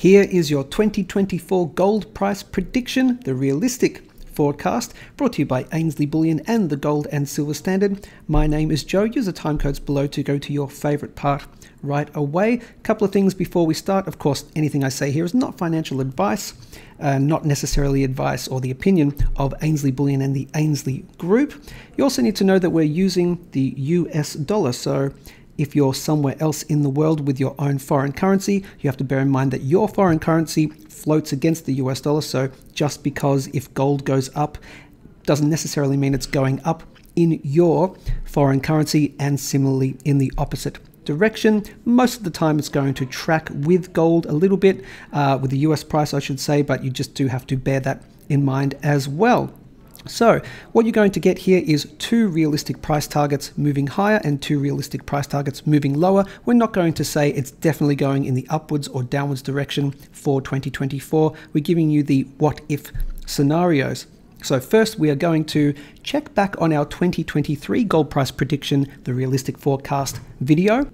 Here is your 2024 gold price prediction, the realistic forecast, brought to you by Ainslie Bullion and the Gold and Silver Standard. My name is Joe. Use the time codes below to go to your favorite part right away. A couple of things before we start. Of course, anything I say here is not financial advice, uh, not necessarily advice or the opinion of Ainslie Bullion and the Ainslie Group. You also need to know that we're using the US dollar. So if you're somewhere else in the world with your own foreign currency, you have to bear in mind that your foreign currency floats against the US dollar. So just because if gold goes up doesn't necessarily mean it's going up in your foreign currency and similarly in the opposite direction. Most of the time, it's going to track with gold a little bit, uh, with the US price, I should say, but you just do have to bear that in mind as well. So what you're going to get here is two realistic price targets moving higher and two realistic price targets moving lower. We're not going to say it's definitely going in the upwards or downwards direction for 2024. We're giving you the what if scenarios. So first we are going to check back on our 2023 gold price prediction, the realistic forecast video.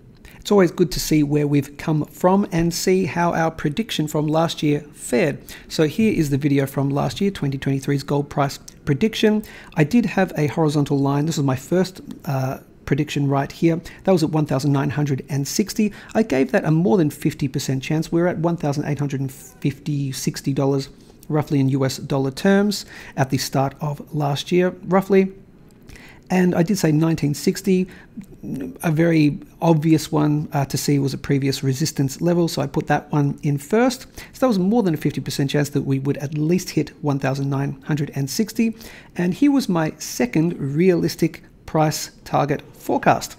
It's always good to see where we've come from and see how our prediction from last year fared. So here is the video from last year, 2023's gold price prediction. I did have a horizontal line. This was my first uh, prediction right here. That was at 1,960. I gave that a more than 50% chance. We're at 1,850, 60 dollars roughly in US dollar terms at the start of last year, roughly. And I did say 1960, a very obvious one uh, to see was a previous resistance level, so I put that one in first. So that was more than a 50% chance that we would at least hit 1960. And here was my second realistic price target forecast.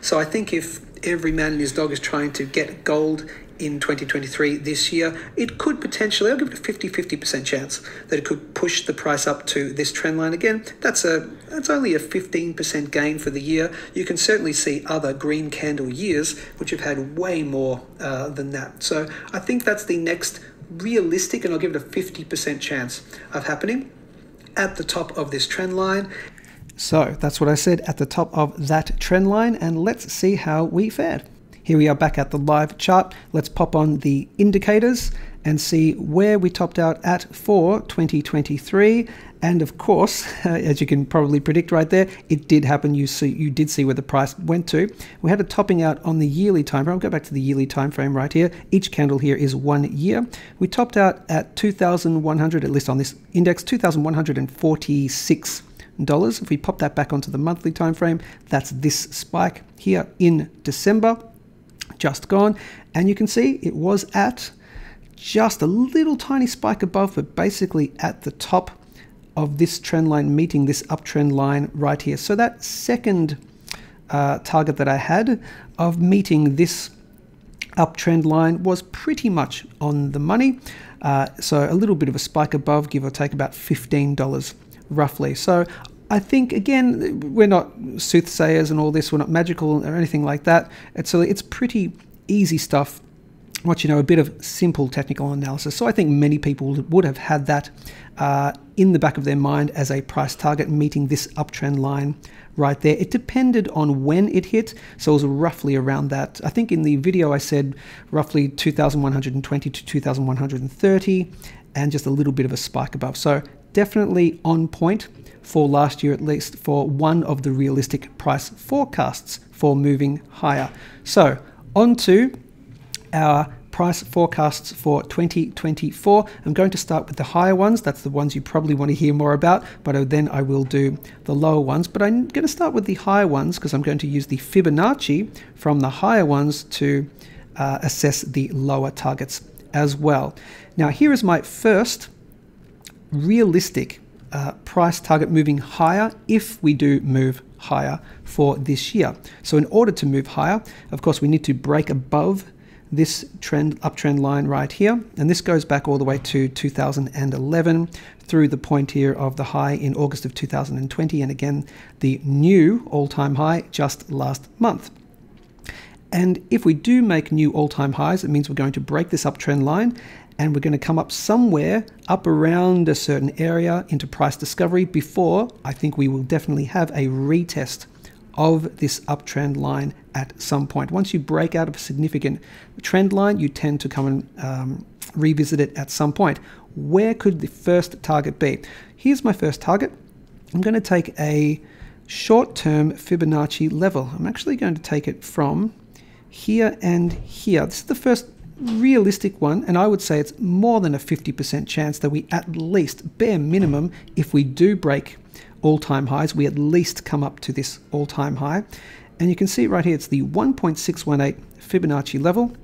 So I think if every man and his dog is trying to get gold in 2023 this year, it could potentially, I'll give it a 50 50% chance that it could push the price up to this trend line again. That's a that's only a 15% gain for the year. You can certainly see other green candle years which have had way more uh, than that. So I think that's the next realistic, and I'll give it a 50% chance of happening at the top of this trend line. So that's what I said at the top of that trend line, and let's see how we fared. Here we are back at the live chart. Let's pop on the indicators and see where we topped out at for 2023. And of course, as you can probably predict right there, it did happen. You see, you did see where the price went to. We had a topping out on the yearly time frame. I'll go back to the yearly time frame right here. Each candle here is one year. We topped out at 2,100, at least on this index, 2,146 dollars. If we pop that back onto the monthly time frame, that's this spike here in December just gone. And you can see it was at just a little tiny spike above, but basically at the top of this trend line, meeting this uptrend line right here. So that second uh, target that I had of meeting this uptrend line was pretty much on the money. Uh, so a little bit of a spike above, give or take about $15 roughly. So I think again, we're not soothsayers and all this. We're not magical or anything like that. It's so it's pretty easy stuff. What you know, a bit of simple technical analysis. So I think many people would have had that uh, in the back of their mind as a price target, meeting this uptrend line right there. It depended on when it hit, so it was roughly around that. I think in the video I said roughly 2,120 to 2,130, and just a little bit of a spike above. So definitely on point for last year, at least for one of the realistic price forecasts for moving higher. So, on to our price forecasts for 2024. I'm going to start with the higher ones. That's the ones you probably want to hear more about, but then I will do the lower ones. But I'm going to start with the higher ones because I'm going to use the Fibonacci from the higher ones to uh, assess the lower targets as well. Now, here is my first realistic uh, price target moving higher if we do move higher for this year. So in order to move higher, of course, we need to break above this trend uptrend line right here and this goes back all the way to 2011 through the point here of the high in August of 2020 and again the new all-time high just last month and if we do make new all-time highs it means we're going to break this uptrend line and we're going to come up somewhere up around a certain area into price discovery before I think we will definitely have a retest of this uptrend line at some point. Once you break out of a significant trend line, you tend to come and um, revisit it at some point. Where could the first target be? Here's my first target. I'm going to take a short-term Fibonacci level. I'm actually going to take it from here and here. This is the first realistic one, and I would say it's more than a 50% chance that we at least, bare minimum, if we do break all-time highs, we at least come up to this all-time high. And you can see right here, it's the 1.618 Fibonacci level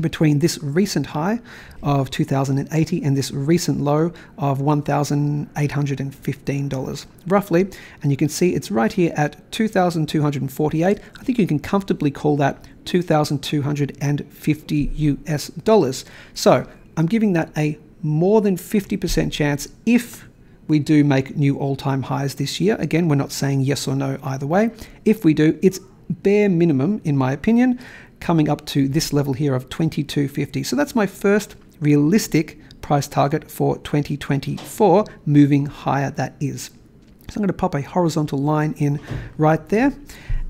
between this recent high of 2080 and this recent low of $1,815 roughly and you can see it's right here at 2,248 I think you can comfortably call that 2,250 US dollars so I'm giving that a more than 50% chance if we do make new all-time highs this year again we're not saying yes or no either way if we do it's bare minimum in my opinion coming up to this level here of 2250. So that's my first realistic price target for 2024, moving higher that is. So I'm going to pop a horizontal line in right there.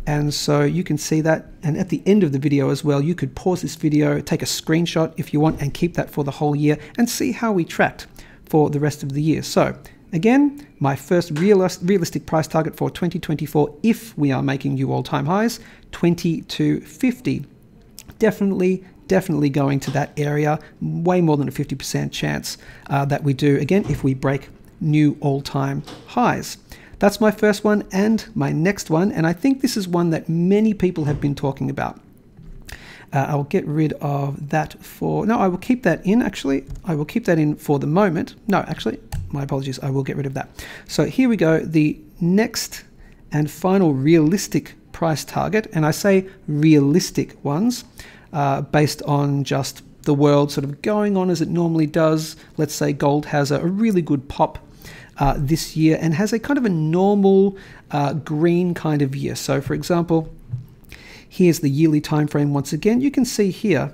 And so you can see that. And at the end of the video as well, you could pause this video, take a screenshot if you want, and keep that for the whole year and see how we tracked for the rest of the year. So again, my first realistic price target for 2024, if we are making new all-time highs, 2250 definitely, definitely going to that area. Way more than a 50% chance uh, that we do, again, if we break new all time highs. That's my first one and my next one, and I think this is one that many people have been talking about. Uh, I'll get rid of that for, no, I will keep that in actually. I will keep that in for the moment. No, actually, my apologies, I will get rid of that. So here we go. The next and final realistic price target, and I say realistic ones uh, based on just the world sort of going on as it normally does. Let's say gold has a, a really good pop uh, this year and has a kind of a normal uh, green kind of year. So, for example, here's the yearly time frame once again. You can see here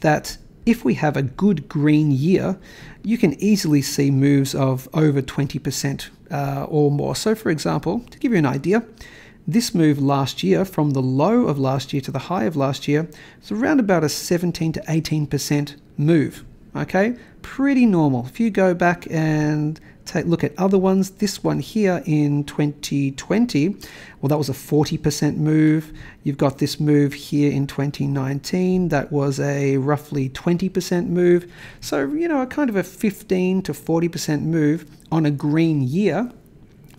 that if we have a good green year, you can easily see moves of over 20% uh, or more. So, for example, to give you an idea, this move last year, from the low of last year to the high of last year, is around about a 17 to 18% move. Okay, pretty normal. If you go back and take look at other ones, this one here in 2020, well, that was a 40% move. You've got this move here in 2019, that was a roughly 20% move. So, you know, a kind of a 15 to 40% move on a green year,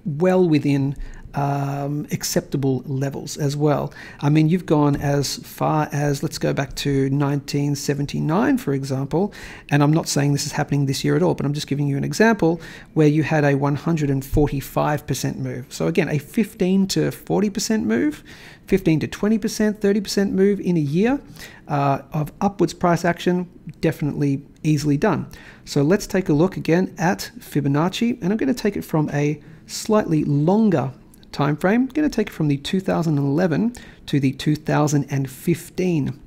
well within um, acceptable levels as well. I mean, you've gone as far as, let's go back to 1979, for example, and I'm not saying this is happening this year at all, but I'm just giving you an example where you had a 145% move. So again, a 15 to 40% move, 15 to 20%, 30% move in a year uh, of upwards price action, definitely easily done. So let's take a look again at Fibonacci, and I'm going to take it from a slightly longer time frame. Going to take it from the 2011 to the 2015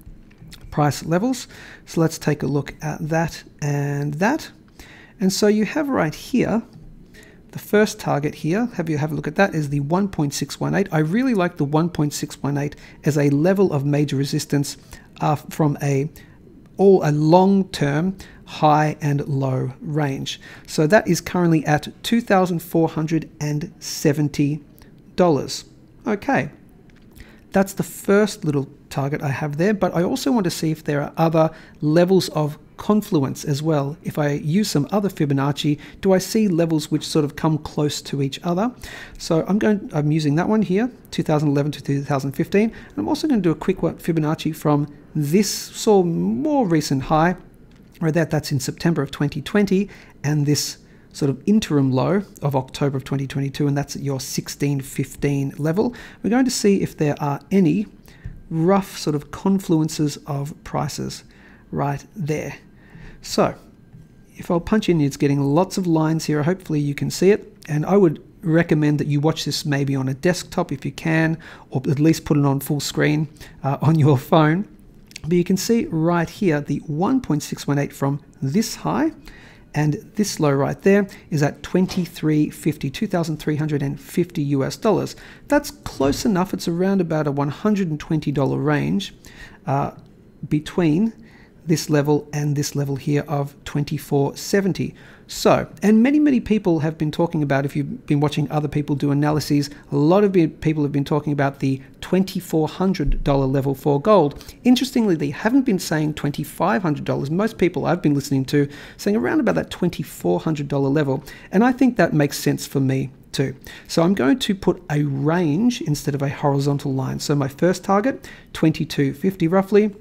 price levels. So let's take a look at that and that. And so you have right here, the first target here, have you have a look at that, is the 1.618. I really like the 1.618 as a level of major resistance uh, from a all a long-term high and low range. So that is currently at 2,470 dollars. Okay, that's the first little target I have there, but I also want to see if there are other levels of confluence as well. If I use some other Fibonacci, do I see levels which sort of come close to each other? So I'm going, I'm using that one here, 2011 to 2015. And I'm also going to do a quick Fibonacci from this so more recent high, or that that's in September of 2020, and this sort of interim low of October of 2022, and that's at your 1615 level. We're going to see if there are any rough sort of confluences of prices right there. So if I'll punch in, it's getting lots of lines here. Hopefully you can see it. And I would recommend that you watch this maybe on a desktop if you can, or at least put it on full screen uh, on your phone. But you can see right here the 1.618 from this high and this low right there is at 2350 2350 US dollars that's close enough it's around about a $120 range uh, between this level and this level here of 2470. So, and many, many people have been talking about, if you've been watching other people do analyses, a lot of people have been talking about the $2,400 level for gold. Interestingly, they haven't been saying $2,500. Most people I've been listening to saying around about that $2,400 level. And I think that makes sense for me too. So I'm going to put a range instead of a horizontal line. So my first target, 2250 roughly.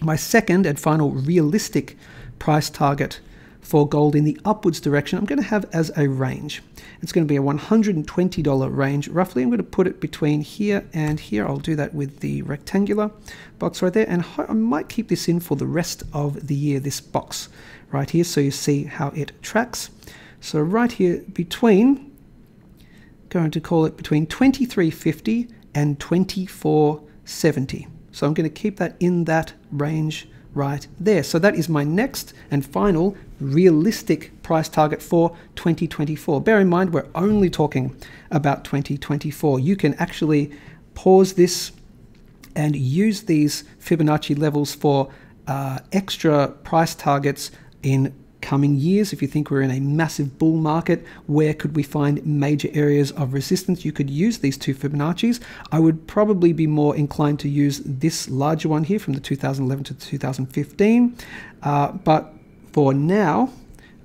My second and final realistic price target for gold in the upwards direction, I'm going to have as a range. It's going to be a $120 range roughly. I'm going to put it between here and here. I'll do that with the rectangular box right there. And I might keep this in for the rest of the year, this box right here, so you see how it tracks. So right here between, going to call it between 2350 and 2470. So I'm going to keep that in that range right there. So that is my next and final realistic price target for 2024. Bear in mind, we're only talking about 2024. You can actually pause this and use these Fibonacci levels for uh, extra price targets in coming years. If you think we're in a massive bull market, where could we find major areas of resistance? You could use these two Fibonacci's. I would probably be more inclined to use this larger one here from the 2011 to 2015. Uh, but for now,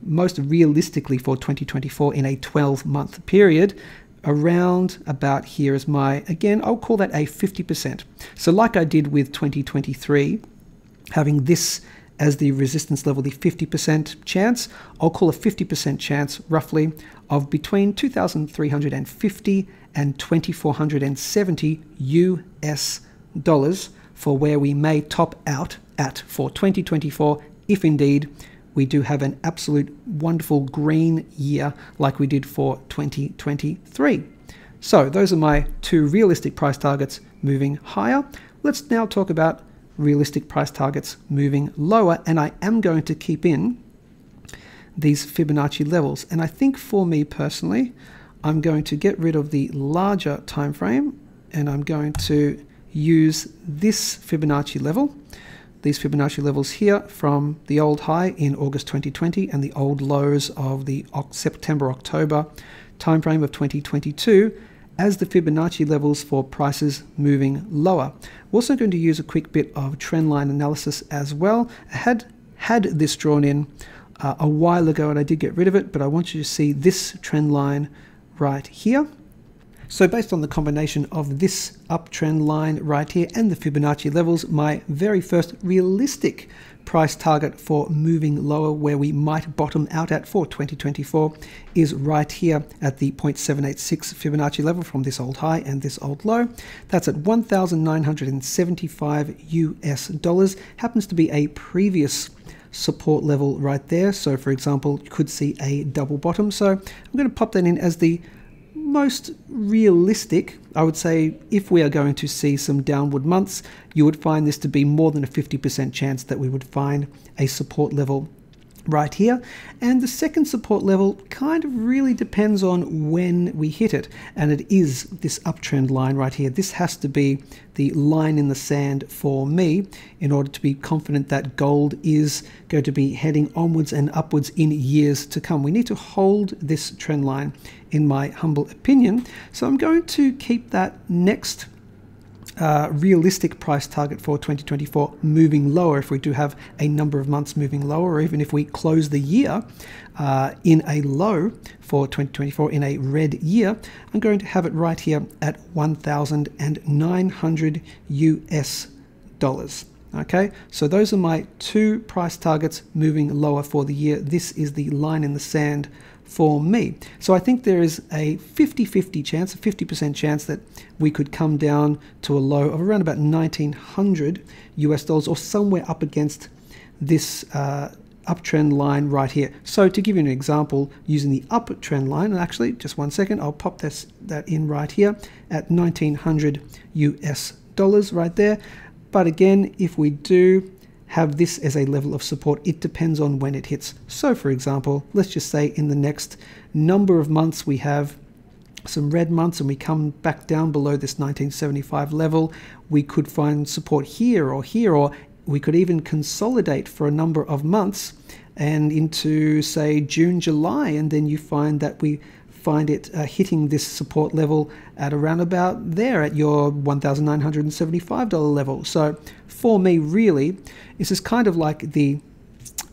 most realistically for 2024 in a 12 month period, around about here is my, again, I'll call that a 50%. So like I did with 2023, having this as the resistance level, the 50% chance. I'll call a 50% chance roughly of between 2,350 and 2,470 US dollars for where we may top out at for 2024 if indeed we do have an absolute wonderful green year like we did for 2023. So those are my two realistic price targets moving higher. Let's now talk about realistic price targets moving lower and I am going to keep in these Fibonacci levels. And I think for me personally I'm going to get rid of the larger time frame and I'm going to use this Fibonacci level these Fibonacci levels here from the old high in August 2020 and the old lows of the September October timeframe of 2022 as the Fibonacci levels for prices moving lower. We're also going to use a quick bit of trendline analysis as well. I had had this drawn in uh, a while ago and I did get rid of it, but I want you to see this trend line right here. So based on the combination of this uptrend line right here and the Fibonacci levels, my very first realistic price target for moving lower where we might bottom out at for 2024 is right here at the 0.786 Fibonacci level from this old high and this old low. That's at 1,975 US dollars. Happens to be a previous support level right there. So for example, you could see a double bottom. So I'm going to pop that in as the most realistic, I would say, if we are going to see some downward months, you would find this to be more than a 50% chance that we would find a support level right here. And the second support level kind of really depends on when we hit it. And it is this uptrend line right here. This has to be the line in the sand for me in order to be confident that gold is going to be heading onwards and upwards in years to come. We need to hold this trend line in my humble opinion. So I'm going to keep that next realistic price target for 2024 moving lower if we do have a number of months moving lower, or even if we close the year uh, in a low for 2024 in a red year, I'm going to have it right here at 1,900 US dollars. Okay, so those are my two price targets moving lower for the year. This is the line in the sand for me. So I think there is a 50-50 chance, a 50% chance that we could come down to a low of around about 1900 US dollars or somewhere up against this uh, uptrend line right here. So to give you an example, using the uptrend line, and actually just one second, I'll pop this that in right here at 1900 US dollars right there. But again, if we do have this as a level of support. It depends on when it hits. So for example, let's just say in the next number of months we have some red months and we come back down below this 1975 level, we could find support here or here or we could even consolidate for a number of months and into, say, June, July, and then you find that we find it uh, hitting this support level at around about there at your $1,975 level. So for me, really, this is kind of like the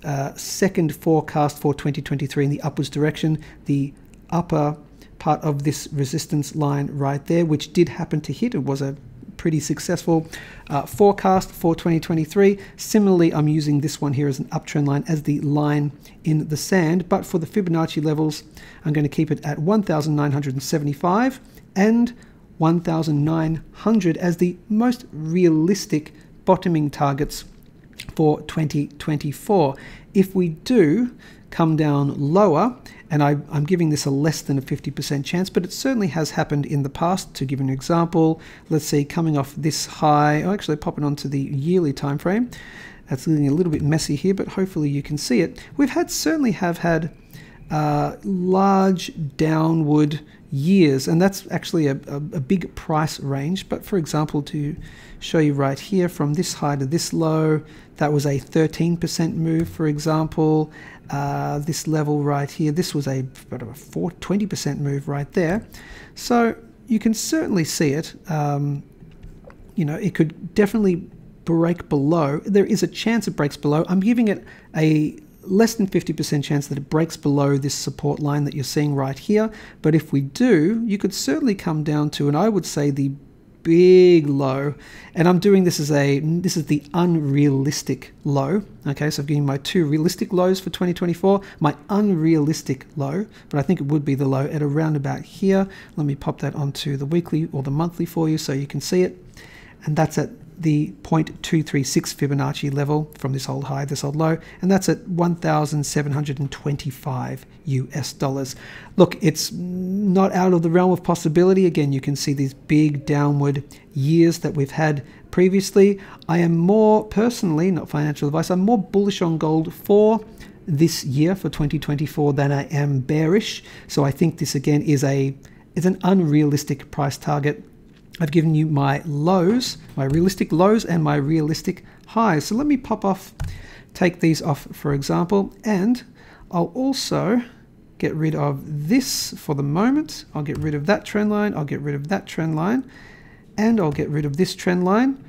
uh, second forecast for 2023 in the upwards direction. The upper part of this resistance line right there, which did happen to hit. It was a pretty successful uh, forecast for 2023. Similarly, I'm using this one here as an uptrend line as the line in the sand, but for the Fibonacci levels, I'm going to keep it at 1,975 and 1,900 as the most realistic bottoming targets for 2024. If we do come down lower, and I, am giving this a less than a 50% chance, but it certainly has happened in the past. To give an example, let's see, coming off this high, oh, actually popping onto the yearly time frame. That's looking a little bit messy here, but hopefully you can see it. We've had certainly have had uh, large downward years, and that's actually a, a, a, big price range. But for example, to show you right here from this high to this low, that was a 13% move, for example. Uh, this level right here, this was a about a 4, 20% move right there. So you can certainly see it. Um, you know, it could definitely break below. There is a chance it breaks below. I'm giving it a less than 50% chance that it breaks below this support line that you're seeing right here. But if we do, you could certainly come down to, and I would say the big low. And I'm doing this as a this is the unrealistic low. Okay so I've given my two realistic lows for 2024 my unrealistic low but I think it would be the low at around about here. Let me pop that onto the weekly or the monthly for you so you can see it. And that's at the 0.236 Fibonacci level from this old high, this old low, and that's at 1,725 US dollars. Look, it's not out of the realm of possibility. Again, you can see these big downward years that we've had previously. I am more personally, not financial advice, I'm more bullish on gold for this year for 2024 than I am bearish. So I think this again is a is an unrealistic price target I've given you my lows, my realistic lows and my realistic highs. So let me pop off, take these off for example, and I'll also get rid of this for the moment. I'll get rid of that trend line, I'll get rid of that trend line, and I'll get rid of this trend line.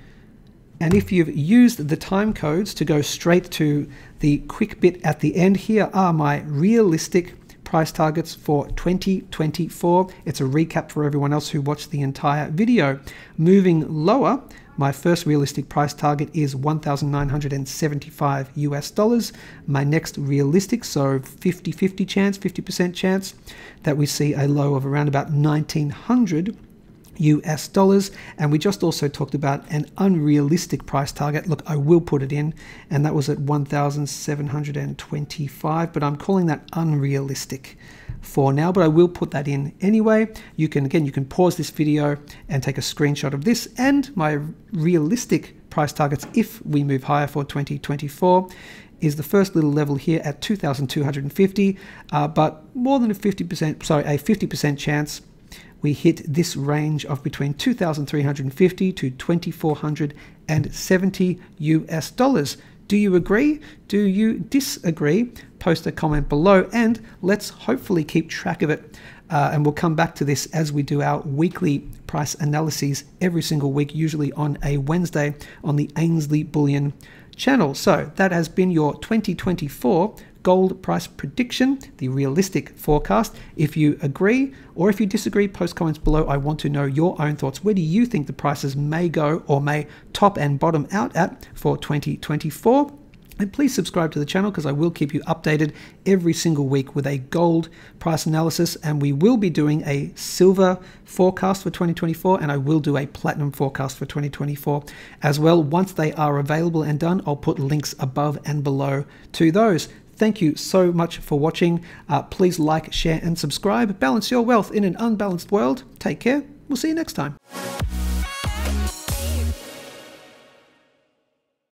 And if you've used the time codes to go straight to the quick bit at the end, here are my realistic price targets for 2024. It's a recap for everyone else who watched the entire video. Moving lower, my first realistic price target is 1,975 US dollars. My next realistic, so 50-50 chance, 50% chance that we see a low of around about 1900 US dollars. And we just also talked about an unrealistic price target. Look, I will put it in, and that was at 1,725, but I'm calling that unrealistic for now, but I will put that in anyway. You can, again, you can pause this video and take a screenshot of this and my realistic price targets if we move higher for 2024 is the first little level here at 2,250, uh, but more than a 50%, sorry, a 50% chance we hit this range of between 2,350 to 2,470 US dollars. Do you agree? Do you disagree? Post a comment below and let's hopefully keep track of it. Uh, and we'll come back to this as we do our weekly price analyses every single week, usually on a Wednesday on the Ainslie Bullion channel. So that has been your 2024 gold price prediction, the realistic forecast. If you agree or if you disagree, post comments below. I want to know your own thoughts. Where do you think the prices may go or may top and bottom out at for 2024? And please subscribe to the channel because I will keep you updated every single week with a gold price analysis. And we will be doing a silver forecast for 2024, and I will do a platinum forecast for 2024 as well. Once they are available and done, I'll put links above and below to those. Thank you so much for watching. Uh, please like, share, and subscribe. Balance your wealth in an unbalanced world. Take care. We'll see you next time.